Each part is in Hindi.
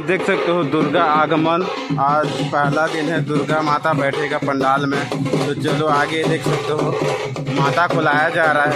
देख सकते हो दुर्गा आगमन। आज पहला दिन है, दुर्गा माता बैठेगा पंडाल में। तो चलो आगे देख सकते हो, माता को लाया जा रहा है।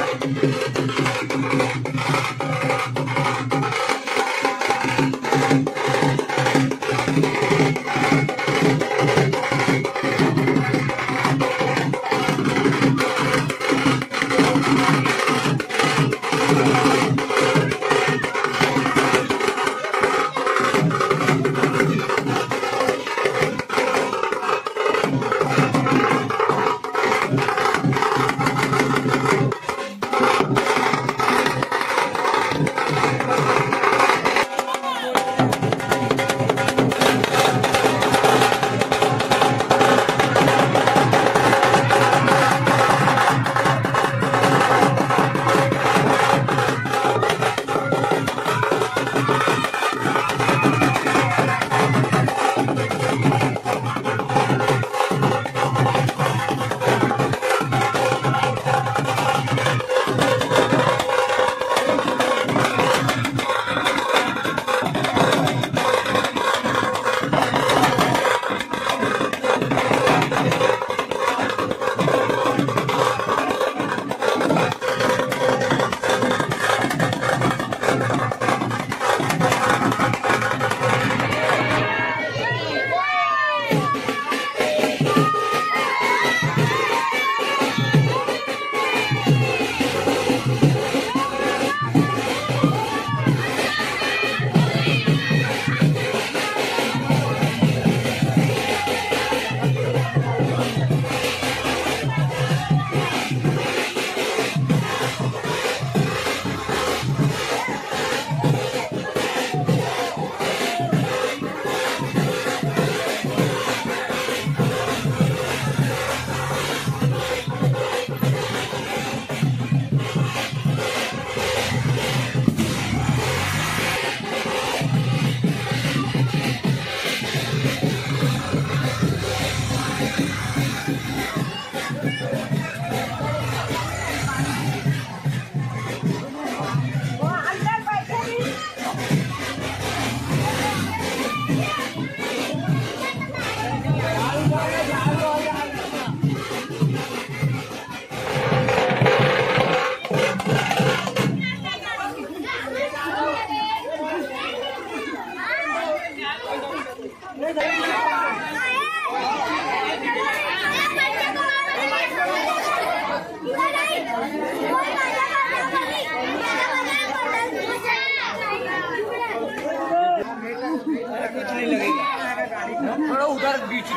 उधर बीच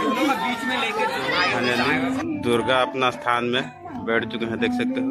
बीच में लेके फाइनली दुर्गा अपना स्थान में बैठ चुके हैं, देख सकते हो।